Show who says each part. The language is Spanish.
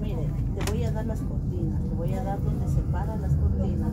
Speaker 1: mire, te voy a dar las cortinas, te voy a dar donde se paran las cortinas,